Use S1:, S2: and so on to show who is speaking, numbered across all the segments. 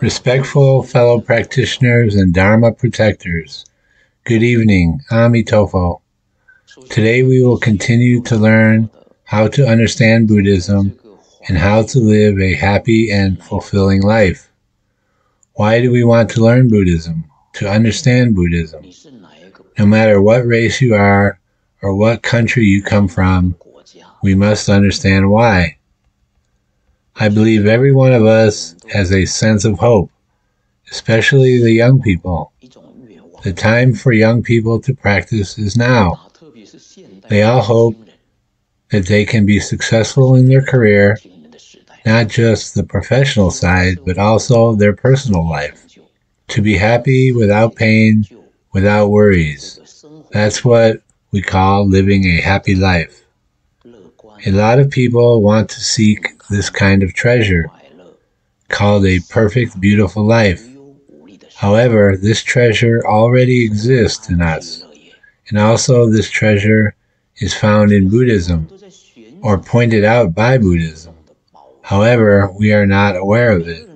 S1: Respectful fellow practitioners and Dharma protectors, good evening, Amitofo. Today we will continue to learn how to understand Buddhism and how to live a happy and fulfilling life. Why do we want to learn Buddhism? To understand Buddhism. No matter what race you are or what country you come from, we must understand why. I believe every one of us has a sense of hope, especially the young people. The time for young people to practice is now. They all hope that they can be successful in their career, not just the professional side, but also their personal life. To be happy without pain, without worries. That's what we call living a happy life. A lot of people want to seek this kind of treasure, called a perfect, beautiful life. However, this treasure already exists in us, and also this treasure is found in Buddhism, or pointed out by Buddhism. However, we are not aware of it.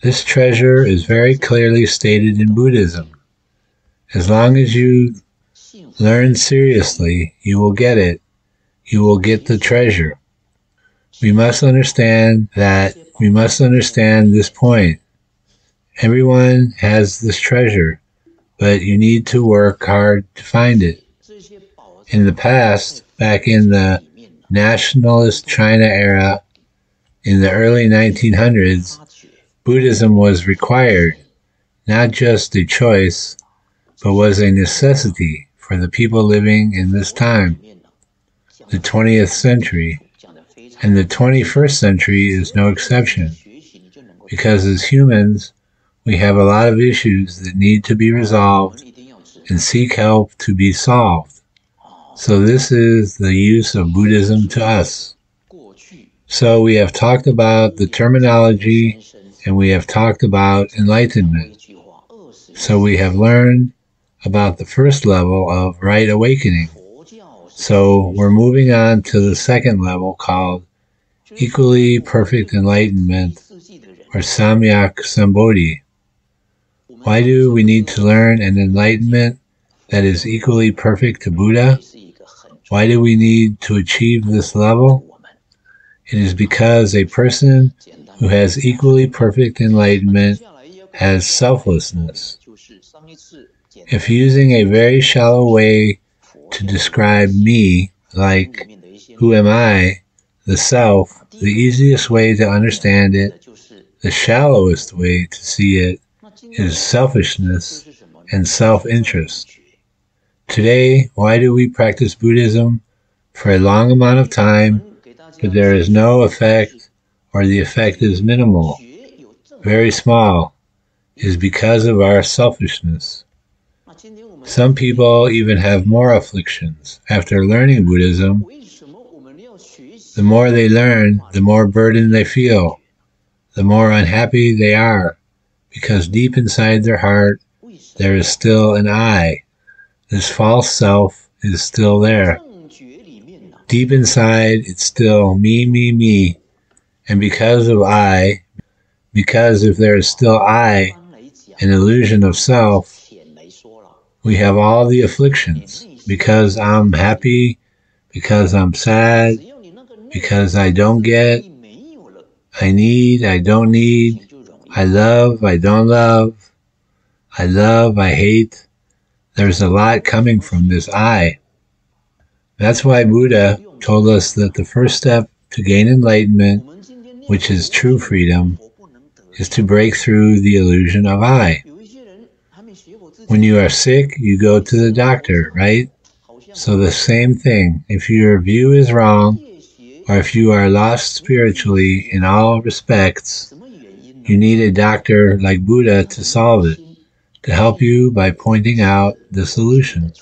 S1: This treasure is very clearly stated in Buddhism. As long as you learn seriously, you will get it you will get the treasure. We must understand that we must understand this point. Everyone has this treasure, but you need to work hard to find it. In the past, back in the nationalist China era, in the early 1900s, Buddhism was required, not just a choice, but was a necessity for the people living in this time the 20th century, and the 21st century is no exception. Because as humans, we have a lot of issues that need to be resolved and seek help to be solved. So this is the use of Buddhism to us. So we have talked about the terminology and we have talked about enlightenment. So we have learned about the first level of right awakening. So we're moving on to the second level called equally perfect enlightenment or Samyak Sambodhi. Why do we need to learn an enlightenment that is equally perfect to Buddha? Why do we need to achieve this level? It is because a person who has equally perfect enlightenment has selflessness. If using a very shallow way to describe me like who am I, the self, the easiest way to understand it, the shallowest way to see it, is selfishness and self interest. Today, why do we practice Buddhism for a long amount of time, but there is no effect or the effect is minimal, very small, is because of our selfishness. Some people even have more afflictions. After learning Buddhism, the more they learn, the more burden they feel, the more unhappy they are, because deep inside their heart, there is still an I. This false self is still there. Deep inside, it's still me, me, me. And because of I, because if there is still I, an illusion of self, we have all the afflictions because I'm happy, because I'm sad, because I don't get, I need, I don't need, I love, I don't love, I love, I hate. There's a lot coming from this I. That's why Buddha told us that the first step to gain enlightenment, which is true freedom, is to break through the illusion of I. When you are sick, you go to the doctor, right? So the same thing. If your view is wrong, or if you are lost spiritually in all respects, you need a doctor like Buddha to solve it, to help you by pointing out the solution.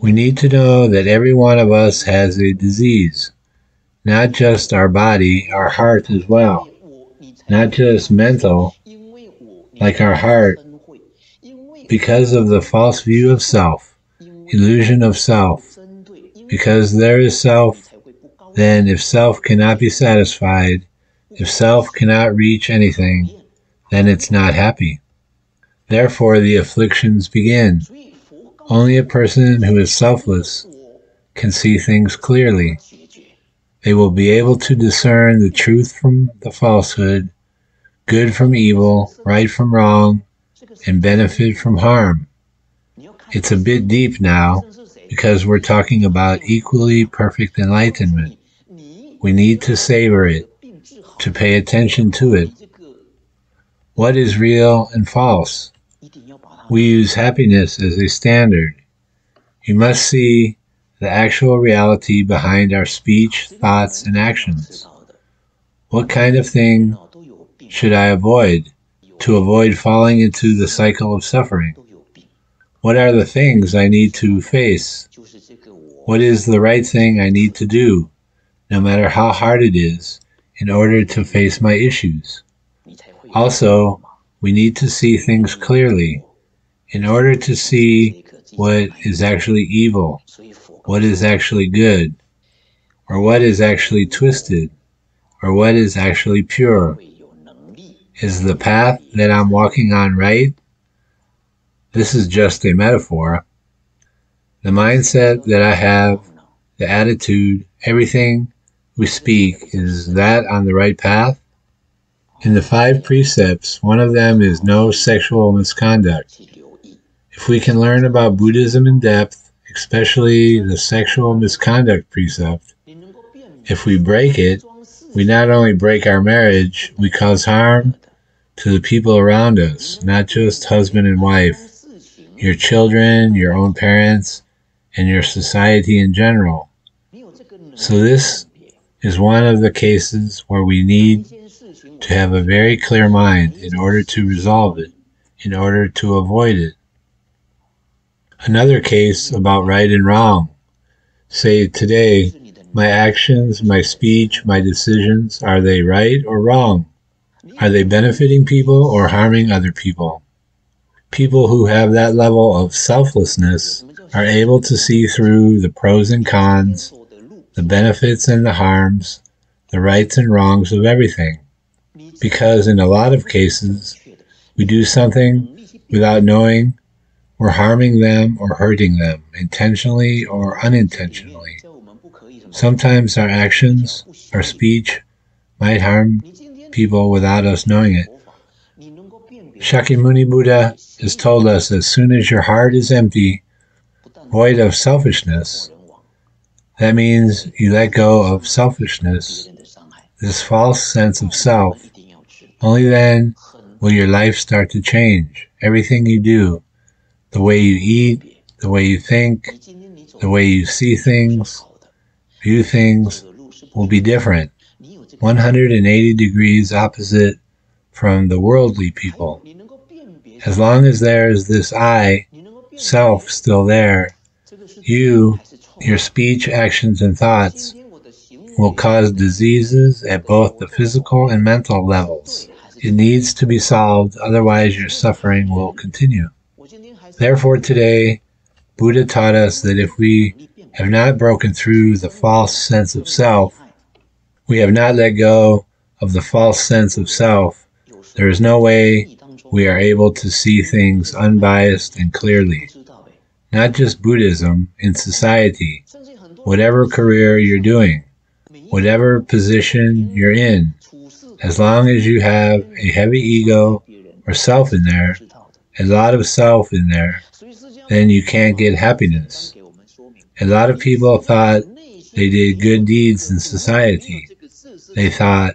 S1: We need to know that every one of us has a disease, not just our body, our heart as well, not just mental, like our heart, because of the false view of self, illusion of self. Because there is self, then if self cannot be satisfied, If self cannot reach anything, then it's not happy. Therefore, the afflictions begin. Only a person who is selfless can see things clearly. They will be able to discern the truth from the falsehood, good from evil, right from wrong, and benefit from harm. It's a bit deep now because we're talking about equally perfect enlightenment. We need to savor it, to pay attention to it. What is real and false? We use happiness as a standard. You must see the actual reality behind our speech, thoughts, and actions. What kind of thing should I avoid to avoid falling into the cycle of suffering? What are the things I need to face? What is the right thing I need to do, no matter how hard it is, in order to face my issues? Also, we need to see things clearly in order to see what is actually evil, what is actually good, or what is actually twisted, or what is actually pure. Is the path that I'm walking on right? This is just a metaphor. The mindset that I have, the attitude, everything we speak, is that on the right path? In the five precepts, one of them is no sexual misconduct. If we can learn about Buddhism in depth, especially the sexual misconduct precept, if we break it, we not only break our marriage, we cause harm to the people around us, not just husband and wife, your children, your own parents, and your society in general. So, this is one of the cases where we need to have a very clear mind in order to resolve it, in order to avoid it. Another case about right and wrong. Say today, my actions, my speech, my decisions, are they right or wrong? Are they benefiting people or harming other people? People who have that level of selflessness are able to see through the pros and cons, the benefits and the harms, the rights and wrongs of everything. Because in a lot of cases, we do something without knowing we're harming them or hurting them, intentionally or unintentionally. Sometimes our actions, our speech, might harm people without us knowing it. Shakyamuni Buddha has told us as soon as your heart is empty, void of selfishness, that means you let go of selfishness, this false sense of self. Only then will your life start to change. Everything you do, the way you eat, the way you think, the way you see things, view things will be different. 180 degrees opposite from the worldly people. As long as there is this I, self, still there, you, your speech, actions, and thoughts will cause diseases at both the physical and mental levels. It needs to be solved, otherwise, your suffering will continue. Therefore, today, Buddha taught us that if we have not broken through the false sense of self, we have not let go of the false sense of self, there is no way we are able to see things unbiased and clearly. Not just Buddhism, in society, whatever career you're doing, whatever position you're in, as long as you have a heavy ego or self in there, a lot of self in there, then you can't get happiness. A lot of people thought they did good deeds in society. They thought,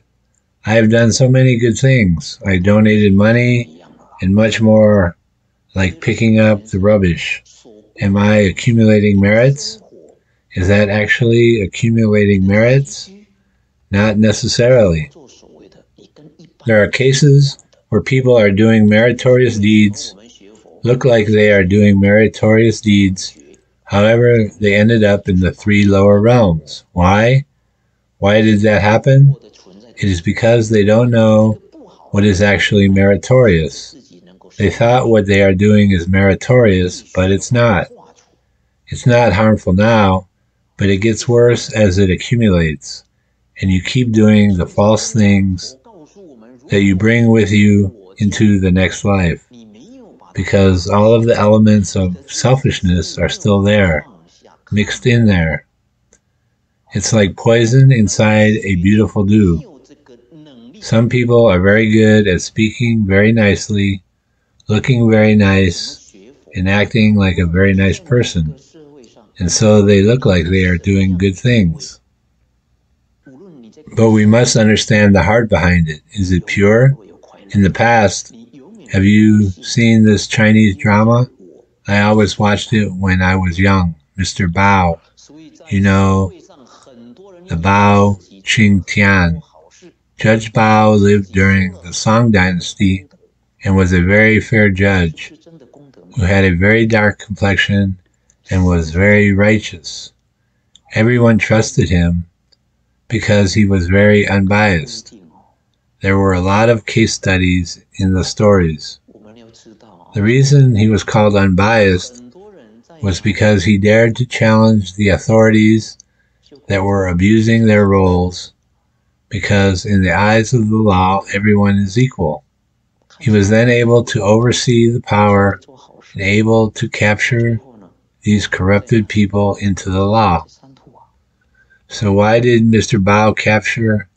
S1: I have done so many good things. I donated money and much more, like picking up the rubbish. Am I accumulating merits? Is that actually accumulating merits? Not necessarily. There are cases where people are doing meritorious deeds, look like they are doing meritorious deeds, however, they ended up in the three lower realms. Why? Why did that happen? It is because they don't know what is actually meritorious. They thought what they are doing is meritorious, but it's not. It's not harmful now, but it gets worse as it accumulates. and you keep doing the false things that you bring with you into the next life because all of the elements of selfishness are still there, mixed in there. It's like poison inside a beautiful dew. Some people are very good at speaking very nicely, looking very nice, and acting like a very nice person. And so they look like they are doing good things. But we must understand the heart behind it. Is it pure? In the past, have you seen this Chinese drama? I always watched it when I was young. Mr. Bao. You know, the Bao Qing Tian. Judge Bao lived during the Song dynasty and was a very fair judge who had a very dark complexion and was very righteous. Everyone trusted him because he was very unbiased. There were a lot of case studies in the stories. The reason he was called unbiased was because he dared to challenge the authorities that were abusing their roles because in the eyes of the law, everyone is equal. He was then able to oversee the power and able to capture these corrupted people into the law. So why did Mr. Bao capture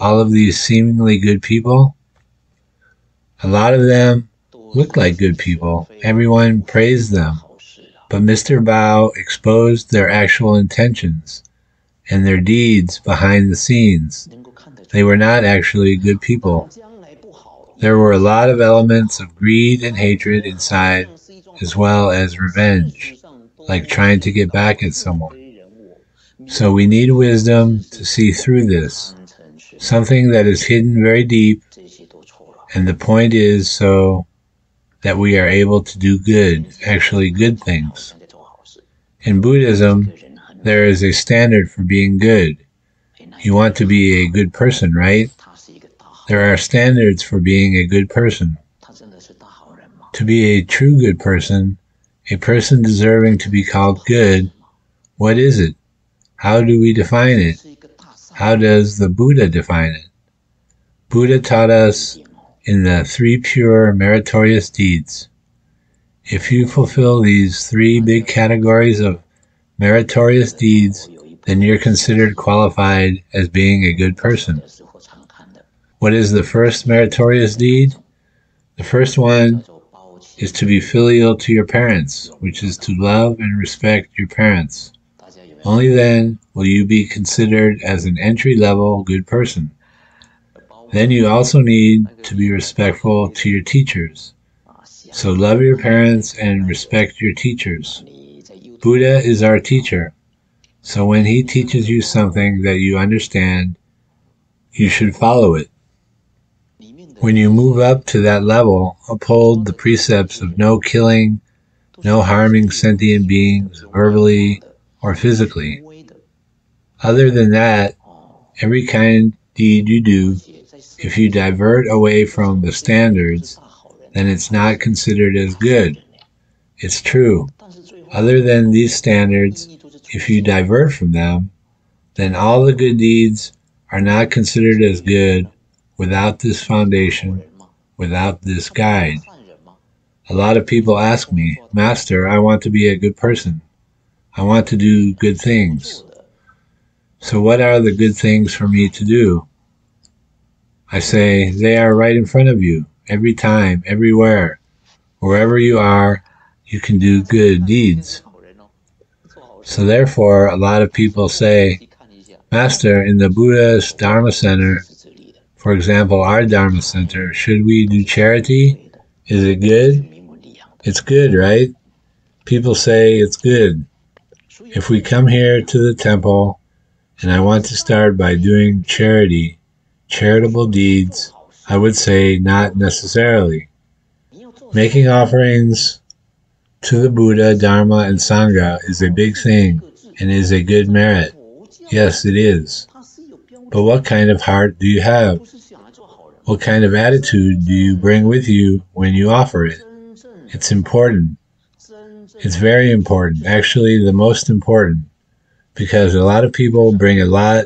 S1: all of these seemingly good people? A lot of them looked like good people. Everyone praised them. But Mr. Bao exposed their actual intentions and their deeds behind the scenes. They were not actually good people. There were a lot of elements of greed and hatred inside, as well as revenge, like trying to get back at someone. So we need wisdom to see through this, something that is hidden very deep, and the point is so that we are able to do good, actually good things. In Buddhism, there is a standard for being good. You want to be a good person, right? There are standards for being a good person. To be a true good person, a person deserving to be called good, what is it? How do we define it? How does the Buddha define it? Buddha taught us in the three pure meritorious deeds. If you fulfill these three big categories of meritorious deeds, then you're considered qualified as being a good person. What is the first meritorious deed? The first one is to be filial to your parents, which is to love and respect your parents. Only then will you be considered as an entry level good person. Then you also need to be respectful to your teachers. So love your parents and respect your teachers. Buddha is our teacher. So when he teaches you something that you understand, you should follow it. When you move up to that level, uphold the precepts of no killing, no harming sentient beings verbally or physically. Other than that, every kind deed you do if you divert away from the standards, then it's not considered as good. It's true. Other than these standards, if you divert from them, then all the good deeds are not considered as good without this foundation, without this guide. A lot of people ask me, Master, I want to be a good person. I want to do good things. So, what are the good things for me to do? I say, they are right in front of you, every time, everywhere. Wherever you are, you can do good deeds. So therefore, a lot of people say, Master, in the Buddha's Dharma Center, for example, our Dharma Center, should we do charity? Is it good? It's good, right? People say it's good. If we come here to the temple, and I want to start by doing charity, charitable deeds, I would say not necessarily. Making offerings to the Buddha, Dharma, and Sangha is a big thing and is a good merit. Yes, it is. But what kind of heart do you have? What kind of attitude do you bring with you when you offer it? It's important. It's very important, actually, the most important, because a lot of people bring a lot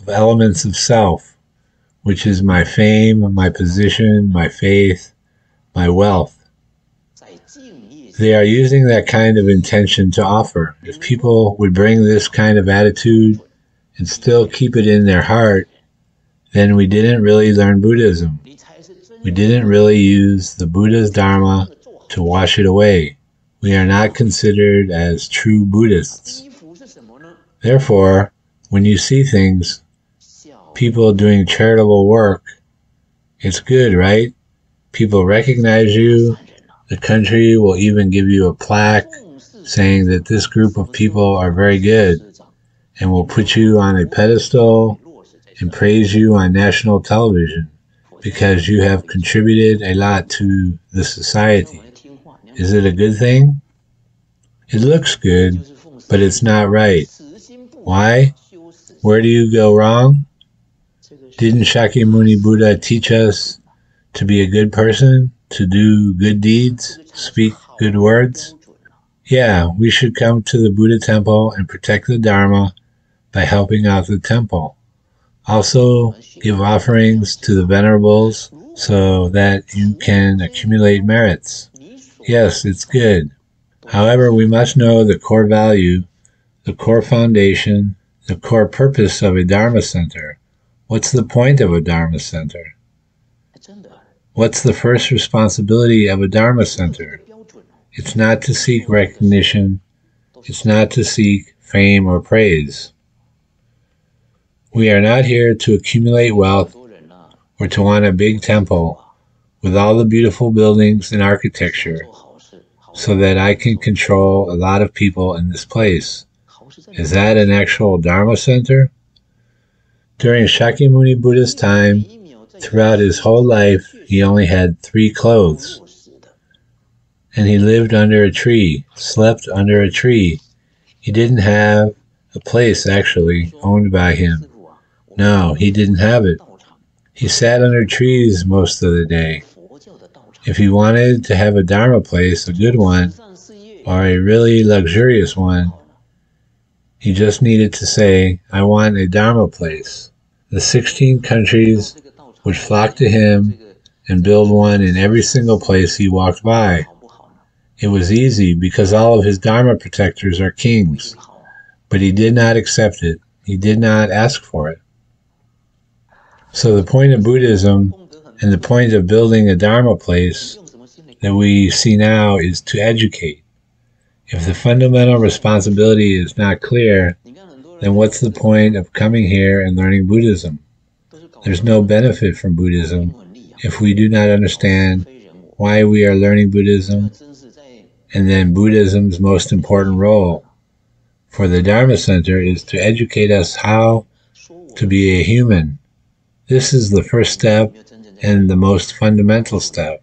S1: of elements of self, which is my fame, my position, my faith, my wealth. They are using that kind of intention to offer. If people would bring this kind of attitude and still keep it in their heart, then we didn't really learn Buddhism. We didn't really use the Buddha's Dharma to wash it away. We are not considered as true Buddhists. Therefore, when you see things, people doing charitable work, it's good, right? People recognize you. The country will even give you a plaque saying that this group of people are very good and will put you on a pedestal and praise you on national television because you have contributed a lot to the society. Is it a good thing? It looks good, but it's not right. Why? Where do you go wrong? Didn't Shakyamuni Buddha teach us to be a good person, to do good deeds, speak good words? Yeah, we should come to the Buddha temple and protect the Dharma by helping out the temple. Also, give offerings to the venerables so that you can accumulate merits. Yes, it's good. However, we must know the core value, the core foundation, the core purpose of a Dharma center. What's the point of a Dharma center? What's the first responsibility of a Dharma center? It's not to seek recognition. It's not to seek fame or praise. We are not here to accumulate wealth or to want a big temple with all the beautiful buildings and architecture so that I can control a lot of people in this place. Is that an actual Dharma center? During Shakyamuni Buddha's time, throughout his whole life, he only had three clothes. And he lived under a tree, slept under a tree. He didn't have a place actually owned by him. No, he didn't have it. He sat under trees most of the day. If he wanted to have a Dharma place, a good one, or a really luxurious one, he just needed to say, I want a Dharma place. The 16 countries would flock to him and build one in every single place he walked by. It was easy because all of his Dharma protectors are kings, but he did not accept it. He did not ask for it. So the point of Buddhism and the point of building a Dharma place that we see now is to educate. If the fundamental responsibility is not clear, then what's the point of coming here and learning Buddhism? There's no benefit from Buddhism if we do not understand why we are learning Buddhism and then Buddhism's most important role for the Dharma Center is to educate us how to be a human this is the first step and the most fundamental step.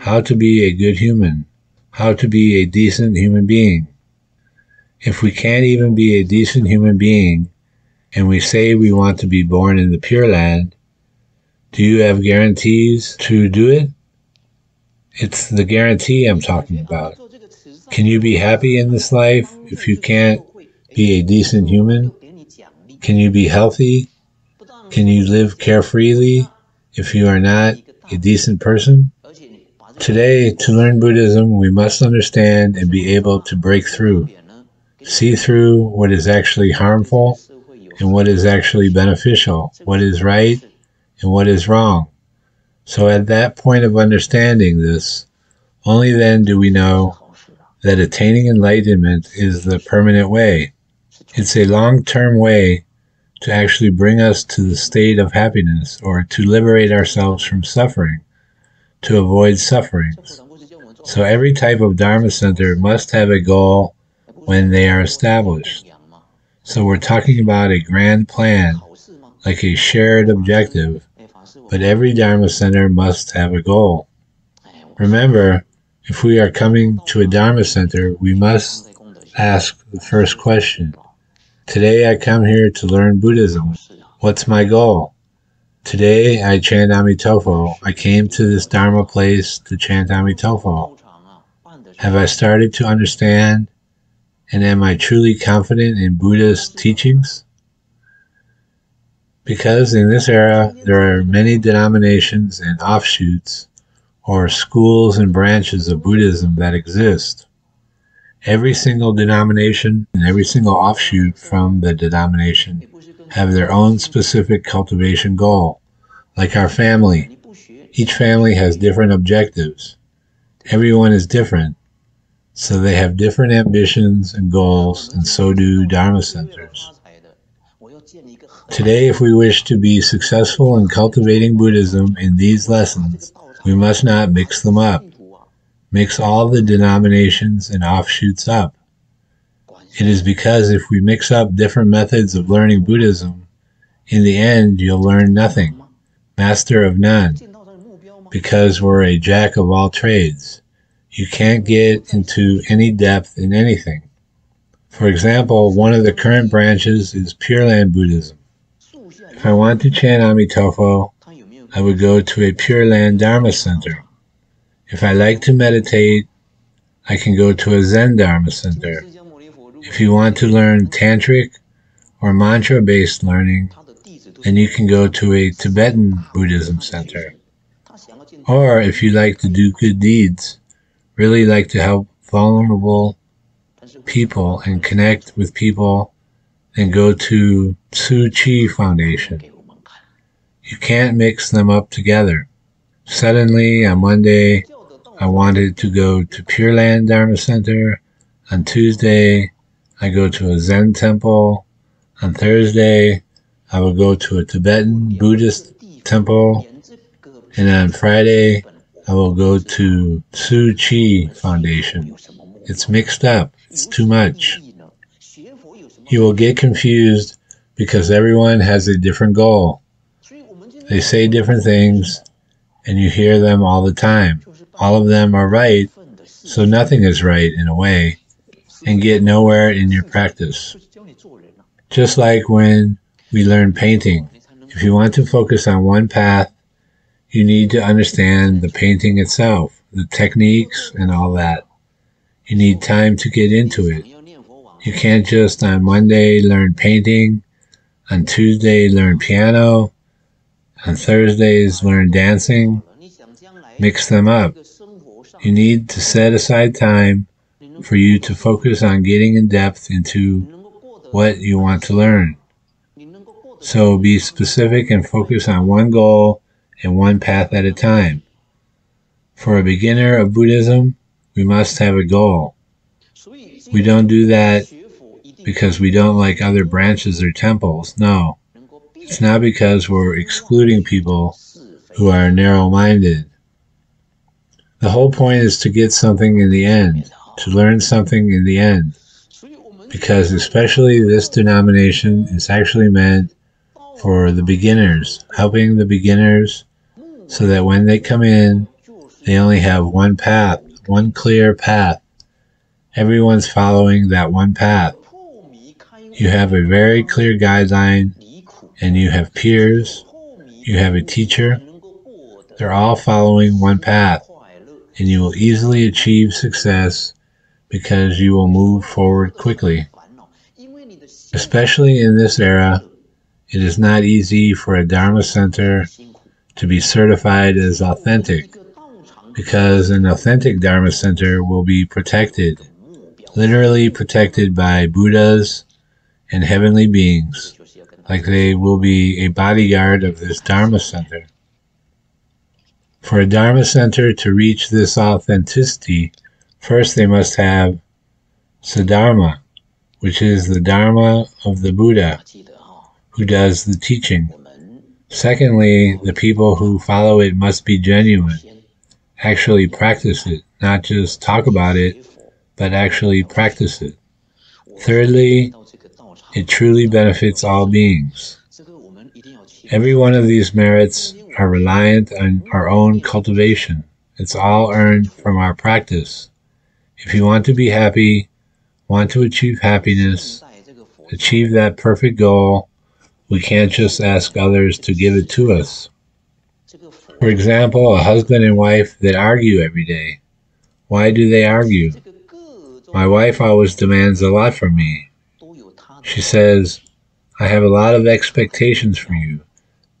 S1: How to be a good human. How to be a decent human being. If we can't even be a decent human being, and we say we want to be born in the Pure Land, do you have guarantees to do it? It's the guarantee I'm talking about. Can you be happy in this life if you can't be a decent human? Can you be healthy can you live carefreely if you are not a decent person? Today, to learn Buddhism, we must understand and be able to break through, see through what is actually harmful and what is actually beneficial, what is right and what is wrong. So at that point of understanding this, only then do we know that attaining enlightenment is the permanent way. It's a long-term way to actually bring us to the state of happiness or to liberate ourselves from suffering, to avoid sufferings. So every type of Dharma center must have a goal when they are established. So we're talking about a grand plan, like a shared objective, but every Dharma center must have a goal. Remember, if we are coming to a Dharma center, we must ask the first question Today I come here to learn Buddhism. What's my goal? Today I chant Amitofo. I came to this Dharma place to chant Amitofo. Have I started to understand and am I truly confident in Buddha's teachings? Because in this era there are many denominations and offshoots, or schools and branches of Buddhism that exist. Every single denomination and every single offshoot from the denomination have their own specific cultivation goal, like our family. Each family has different objectives. Everyone is different, so they have different ambitions and goals, and so do Dharma centers. Today, if we wish to be successful in cultivating Buddhism in these lessons, we must not mix them up. Mix all the denominations and offshoots up. It is because if we mix up different methods of learning Buddhism, in the end you'll learn nothing, master of none, because we're a jack of all trades. You can't get into any depth in anything. For example, one of the current branches is Pure Land Buddhism. If I want to chant Amitofo, I would go to a Pure Land Dharma center. If I like to meditate, I can go to a Zen Dharma center. If you want to learn tantric or mantra based learning, then you can go to a Tibetan Buddhism center. Or if you like to do good deeds, really like to help vulnerable people and connect with people and go to Tzu Chi Foundation. You can't mix them up together. Suddenly, on Monday, I wanted to go to Pure Land Dharma Center. On Tuesday, I go to a Zen temple. On Thursday, I will go to a Tibetan Buddhist temple. And on Friday, I will go to Tzu Chi Foundation. It's mixed up. It's too much. You will get confused because everyone has a different goal. They say different things, and you hear them all the time. All of them are right, so nothing is right in a way, and get nowhere in your practice. Just like when we learn painting, if you want to focus on one path, you need to understand the painting itself, the techniques, and all that. You need time to get into it. You can't just on Monday learn painting, on Tuesday learn piano, on Thursdays learn dancing. Mix them up. You need to set aside time for you to focus on getting in depth into what you want to learn. So be specific and focus on one goal and one path at a time. For a beginner of Buddhism, we must have a goal. We don't do that because we don't like other branches or temples. No. It's not because we're excluding people who are narrow minded. The whole point is to get something in the end, to learn something in the end. Because especially this denomination is actually meant for the beginners, helping the beginners so that when they come in, they only have one path, one clear path Everyone's following that one path. You have a very clear guideline, and you have peers, you have a teacher. They're all following one path, and you will easily achieve success because you will move forward quickly. Especially in this era, it is not easy for a Dharma center to be certified as authentic because an authentic Dharma center will be protected literally protected by Buddhas and heavenly beings, like they will be a bodyguard of this Dharma center. For a Dharma center to reach this authenticity, first they must have Sadharma, which is the Dharma of the Buddha, who does the teaching. Secondly, the people who follow it must be genuine, actually practice it, not just talk about it but actually practice it. Thirdly, it truly benefits all beings. Every one of these merits are reliant on our own cultivation. It's all earned from our practice. If you want to be happy, want to achieve happiness, achieve that perfect goal, we can't just ask others to give it to us. For example, a husband and wife that argue every day. Why do they argue? My wife always demands a lot from me. She says, I have a lot of expectations for you,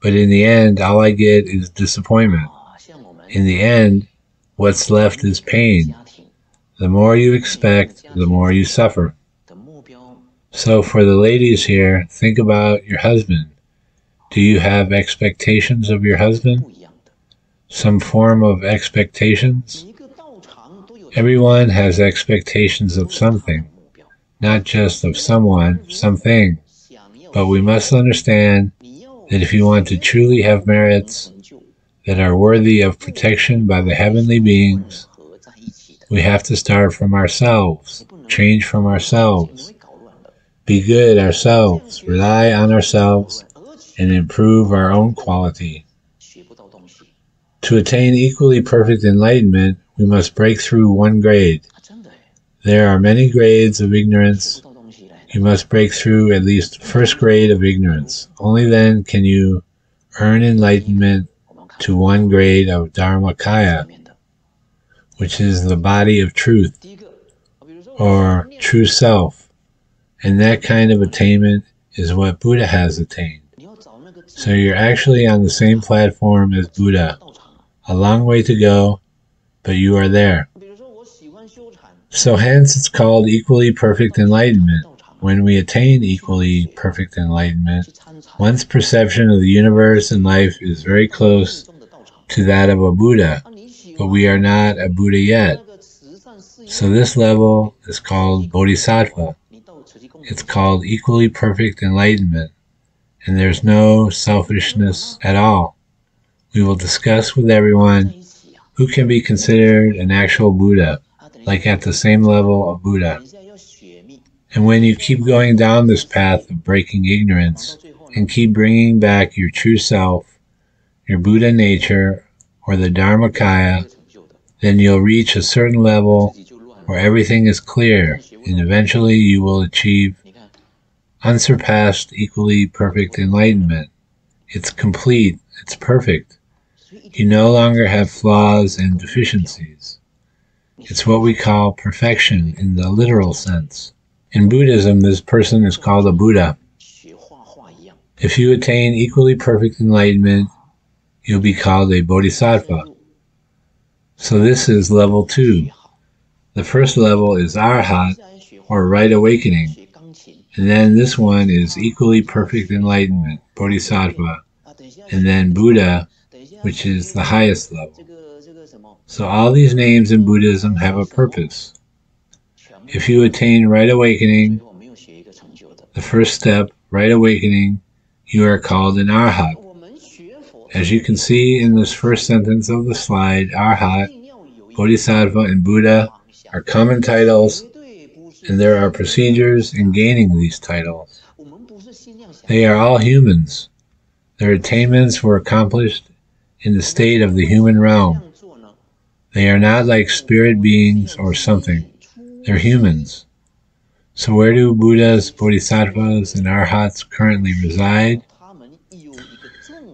S1: but in the end, all I get is disappointment. In the end, what's left is pain. The more you expect, the more you suffer. So, for the ladies here, think about your husband. Do you have expectations of your husband? Some form of expectations? Everyone has expectations of something, not just of someone, something. But we must understand that if you want to truly have merits that are worthy of protection by the heavenly beings, we have to start from ourselves, change from ourselves, be good ourselves, rely on ourselves, and improve our own quality. To attain equally perfect enlightenment, we must break through one grade. There are many grades of ignorance you must break through at least first grade of ignorance. Only then can you earn enlightenment to one grade of Dharmakaya, which is the body of truth or true self. And that kind of attainment is what Buddha has attained. So you're actually on the same platform as Buddha. A long way to go, but you are there. So hence it's called equally perfect enlightenment. When we attain equally perfect enlightenment, one's perception of the universe and life is very close to that of a Buddha, but we are not a Buddha yet. So this level is called Bodhisattva. It's called equally perfect enlightenment, and there's no selfishness at all. We will discuss with everyone who can be considered an actual Buddha, like at the same level of Buddha. And when you keep going down this path of breaking ignorance and keep bringing back your true self, your Buddha nature, or the Dharmakaya, then you'll reach a certain level where everything is clear, and eventually you will achieve unsurpassed, equally perfect enlightenment. It's complete, it's perfect. You no longer have flaws and deficiencies. It's what we call perfection in the literal sense. In Buddhism, this person is called a Buddha. If you attain equally perfect enlightenment, you'll be called a Bodhisattva. So this is level two. The first level is Arhat, or right awakening. And then this one is equally perfect enlightenment, Bodhisattva. And then Buddha, which is the highest level. So all these names in Buddhism have a purpose. If you attain right awakening, the first step, right awakening, you are called an arhat. As you can see in this first sentence of the slide, arhat, bodhisattva, and Buddha are common titles, and there are procedures in gaining these titles. They are all humans. Their attainments were accomplished in the state of the human realm. They are not like spirit beings or something. They're humans. So where do Buddhas, Bodhisattvas, and Arhats currently reside?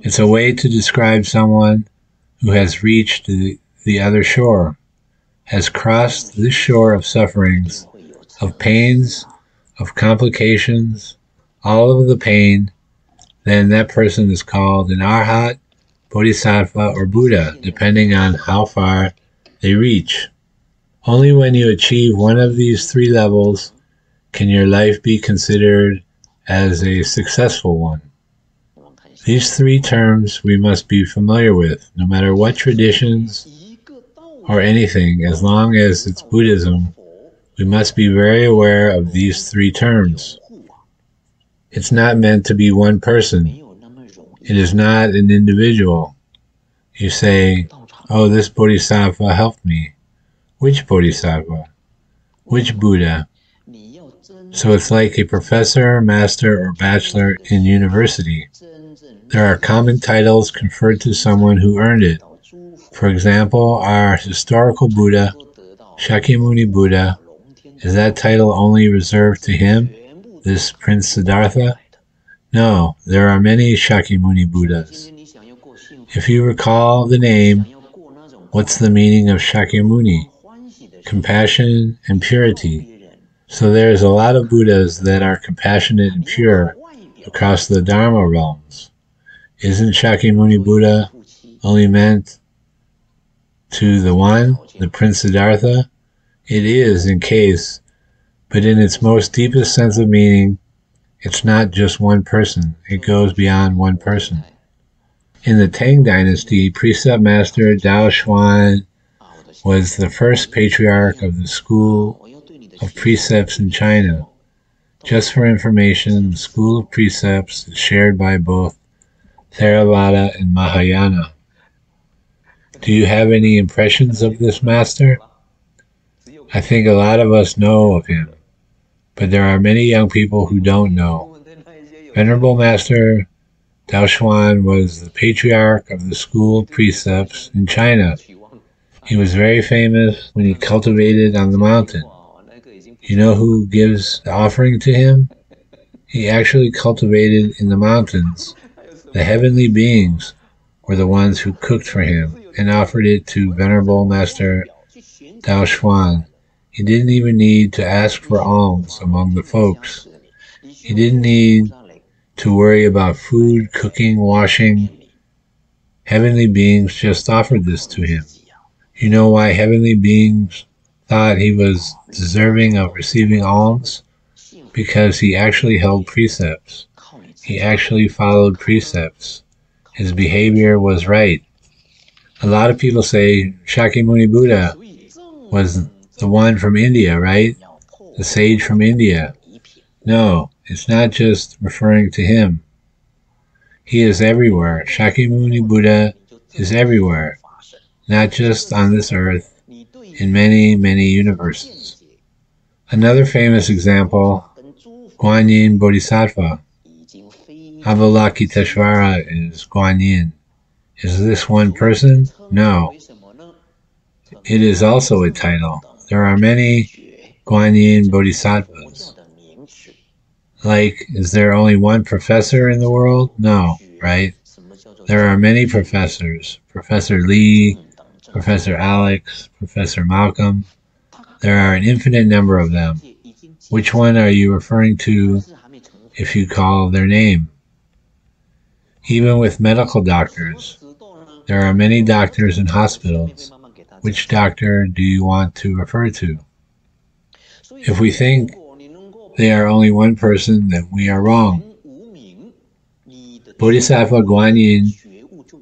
S1: It's a way to describe someone who has reached the, the other shore, has crossed this shore of sufferings, of pains, of complications, all of the pain, then that person is called an Arhat, Bodhisattva, or Buddha, depending on how far they reach. Only when you achieve one of these three levels can your life be considered as a successful one. These three terms we must be familiar with, no matter what traditions or anything, as long as it's Buddhism, we must be very aware of these three terms. It's not meant to be one person. It is not an individual. You say, oh, this bodhisattva helped me. Which bodhisattva? Which Buddha? So it's like a professor, master, or bachelor in university. There are common titles conferred to someone who earned it. For example, our historical Buddha, Shakyamuni Buddha, is that title only reserved to him, this Prince Siddhartha? No, there are many Shakyamuni Buddhas. If you recall the name, what's the meaning of Shakyamuni? compassion, and purity. So there's a lot of Buddhas that are compassionate and pure, across the Dharma realms. Isn't Shakyamuni Buddha only meant to the one, the Prince Siddhartha? It is in case, but in its most deepest sense of meaning, it's not just one person, it goes beyond one person. In the Tang Dynasty, Precept Master Dao Xuan was the first patriarch of the school of precepts in China. Just for information, the school of precepts is shared by both Theravada and Mahayana. Do you have any impressions of this master? I think a lot of us know of him, but there are many young people who don't know. Venerable Master Dao was the patriarch of the school precepts in China. He was very famous when he cultivated on the mountain. You know who gives the offering to him? He actually cultivated in the mountains. The heavenly beings were the ones who cooked for him and offered it to Venerable Master Dao Xuan. He didn't even need to ask for alms among the folks. He didn't need to worry about food, cooking, washing. Heavenly beings just offered this to him. You know why heavenly beings thought he was deserving of receiving alms? Because he actually held precepts. He actually followed precepts. His behavior was right. A lot of people say Shakyamuni Buddha was the one from India, right? The sage from India. No, it's not just referring to him. He is everywhere. Shakyamuni Buddha is everywhere, not just on this earth, in many, many universes. Another famous example, Guanyin Bodhisattva. Avalokiteshvara is Guanyin. Is this one person? No. It is also a title. There are many Guanyin Bodhisattvas. Like, is there only one professor in the world? No, right? There are many professors. Professor Lee, Professor Alex, Professor Malcolm. There are an infinite number of them. Which one are you referring to if you call their name? Even with medical doctors, there are many doctors in hospitals. Which doctor do you want to refer to? If we think they are only one person, then we are wrong. Bodhisattva Guanyin,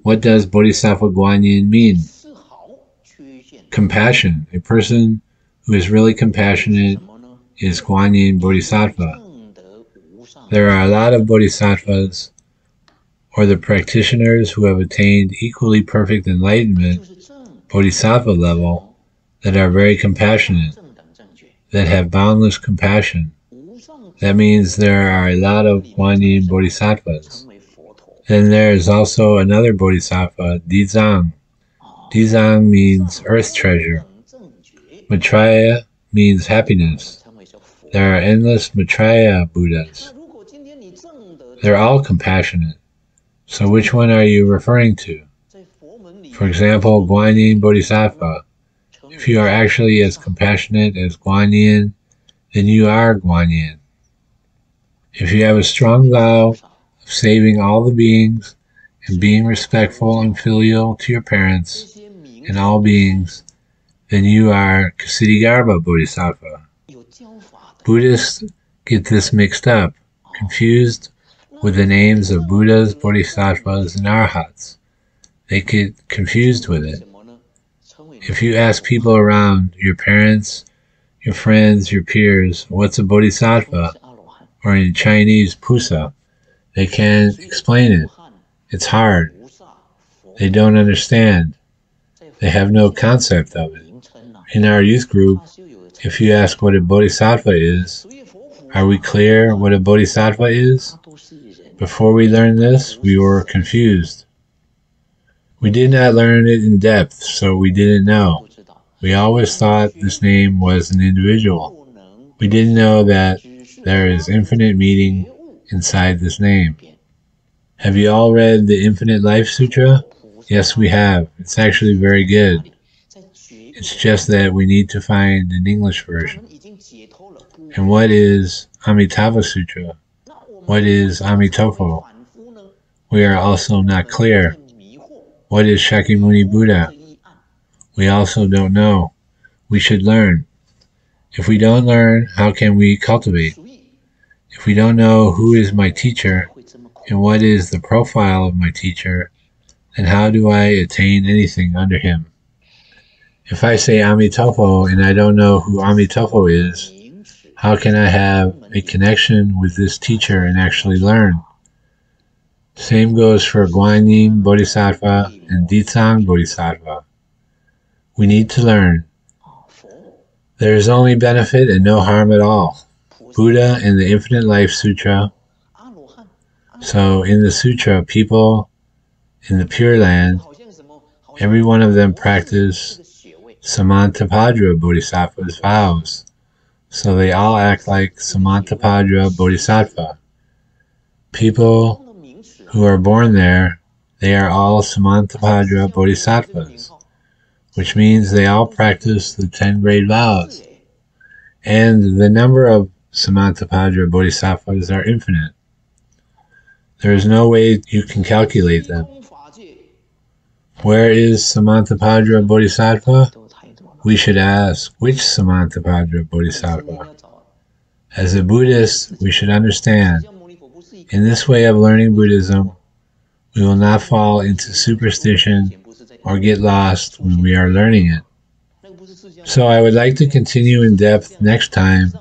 S1: what does Bodhisattva Guanyin mean? Compassion. A person who is really compassionate is Guanyin Bodhisattva. There are a lot of bodhisattvas, or the practitioners who have attained equally perfect enlightenment bodhisattva level that are very compassionate, that have boundless compassion. That means there are a lot of Guanyin bodhisattvas. Then there is also another bodhisattva, Dizang. Dizang means earth treasure. Maitreya means happiness. There are endless Maitreya Buddhas. They're all compassionate. So which one are you referring to? For example, Guanyin Bodhisattva. If you are actually as compassionate as Guanyin, then you are Guanyin. If you have a strong vow of saving all the beings and being respectful and filial to your parents and all beings, then you are Ksitigarbha Bodhisattva. Buddhists get this mixed up, confused with the names of Buddhas, Bodhisattvas, and Arhats. They get confused with it. If you ask people around, your parents, your friends, your peers, what's a bodhisattva? Or in Chinese, pusa, they can't explain it. It's hard. They don't understand. They have no concept of it. In our youth group, if you ask what a bodhisattva is, are we clear what a bodhisattva is? Before we learned this, we were confused. We did not learn it in depth, so we didn't know. We always thought this name was an individual. We didn't know that there is infinite meaning inside this name. Have you all read the Infinite Life Sutra? Yes, we have. It's actually very good. It's just that we need to find an English version. And what is Amitabha Sutra? What is Amitofo? We are also not clear. What is Shakyamuni Buddha? We also don't know. We should learn. If we don't learn, how can we cultivate? If we don't know who is my teacher and what is the profile of my teacher, then how do I attain anything under him? If I say Amitofo and I don't know who Amitofo is, how can I have a connection with this teacher and actually learn? Same goes for Guanyin Bodhisattva and Dizang Bodhisattva. We need to learn. There is only benefit and no harm at all. Buddha in the Infinite Life Sutra. So in the sutra, people in the Pure Land, every one of them practice Samantabhadra Bodhisattva's vows. So they all act like Samantabhadra Bodhisattva. People who are born there, they are all Samantabhadra Bodhisattvas, which means they all practice the ten great vows. And the number of Samantabhadra Bodhisattvas are infinite. There is no way you can calculate them. Where is Samantabhadra Bodhisattva? We should ask, which Samantabhadra Bodhisattva? As a Buddhist, we should understand. In this way of learning Buddhism, we will not fall into superstition or get lost when we are learning it. So I would like to continue in depth next time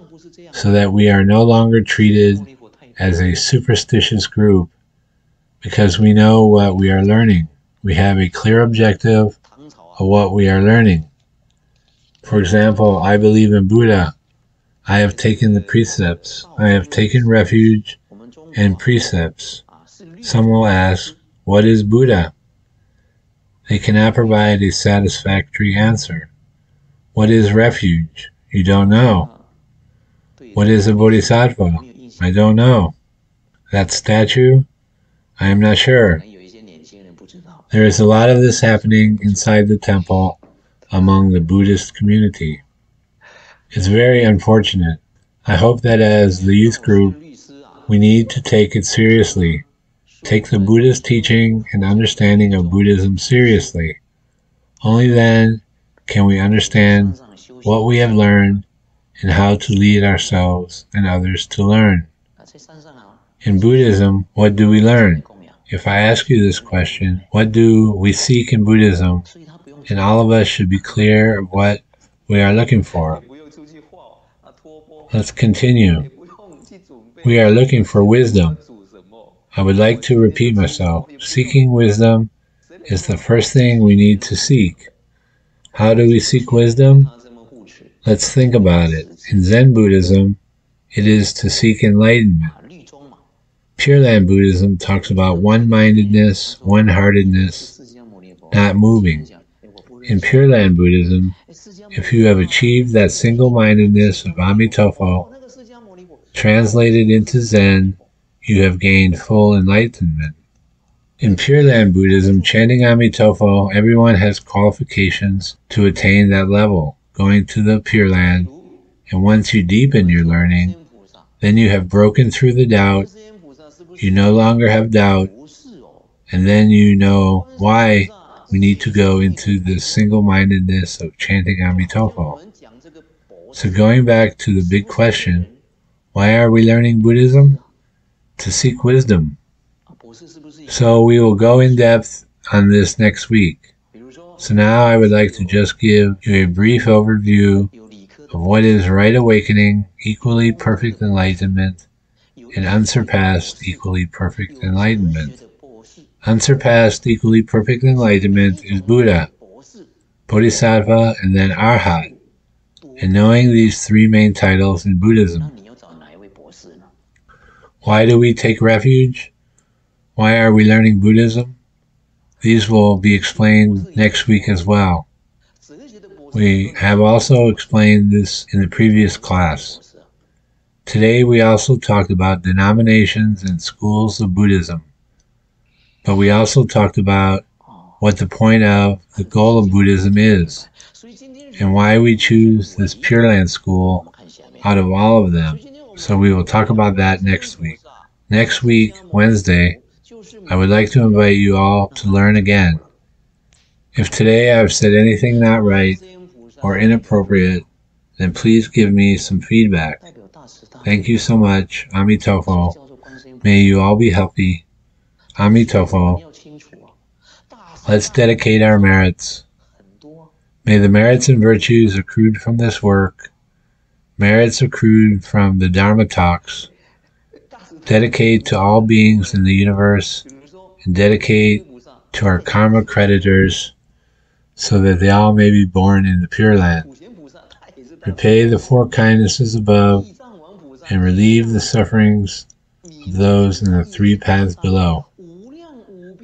S1: so that we are no longer treated as a superstitious group because we know what we are learning. We have a clear objective of what we are learning. For example, I believe in Buddha. I have taken the precepts. I have taken refuge in precepts. Some will ask, What is Buddha? They cannot provide a satisfactory answer. What is refuge? You don't know. What is a bodhisattva? I don't know. That statue? I am not sure. There is a lot of this happening inside the temple among the Buddhist community. It's very unfortunate. I hope that as the youth group, we need to take it seriously. Take the Buddhist teaching and understanding of Buddhism seriously. Only then can we understand what we have learned and how to lead ourselves and others to learn. In Buddhism, what do we learn? If I ask you this question, what do we seek in Buddhism? And all of us should be clear of what we are looking for. Let's continue. We are looking for wisdom. I would like to repeat myself. Seeking wisdom is the first thing we need to seek. How do we seek wisdom? Let's think about it. In Zen Buddhism, it is to seek enlightenment. Pure Land Buddhism talks about one mindedness, one heartedness, not moving. In Pure Land Buddhism, if you have achieved that single mindedness of Amitofo, translated into Zen, you have gained full enlightenment. In Pure Land Buddhism, chanting Amitofo, everyone has qualifications to attain that level going to the Pure Land, and once you deepen your learning, then you have broken through the doubt, you no longer have doubt, and then you know why we need to go into the single-mindedness of chanting Amitofo. So going back to the big question, why are we learning Buddhism? To seek wisdom. So we will go in depth on this next week. So now I would like to just give you a brief overview of what is right awakening, equally perfect enlightenment, and unsurpassed, equally perfect enlightenment. Unsurpassed, equally perfect enlightenment is Buddha, Bodhisattva, and then Arhat. And knowing these three main titles in Buddhism. Why do we take refuge? Why are we learning Buddhism? These will be explained next week as well. We have also explained this in the previous class. Today we also talked about denominations and schools of Buddhism. But we also talked about what the point of the goal of Buddhism is and why we choose this Pure Land school out of all of them. So we will talk about that next week. Next week, Wednesday, I would like to invite you all to learn again. If today I've said anything not right or inappropriate, then please give me some feedback. Thank you so much. Amitofo. May you all be healthy. Amitofo. Let's dedicate our merits. May the merits and virtues accrued from this work, merits accrued from the Dharma talks, dedicate to all beings in the universe, and dedicate to our karma creditors, so that they all may be born in the Pure Land. Repay the four kindnesses above, and relieve the sufferings of those in the three paths below.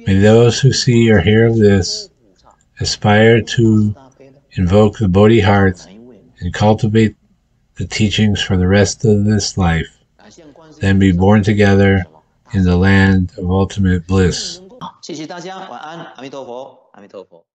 S1: May those who see or hear of this aspire to invoke the Bodhi heart and cultivate the teachings for the rest of this life, then be born together in the land of ultimate bliss.
S2: 谢谢大家，晚安，阿弥陀佛，阿弥陀佛。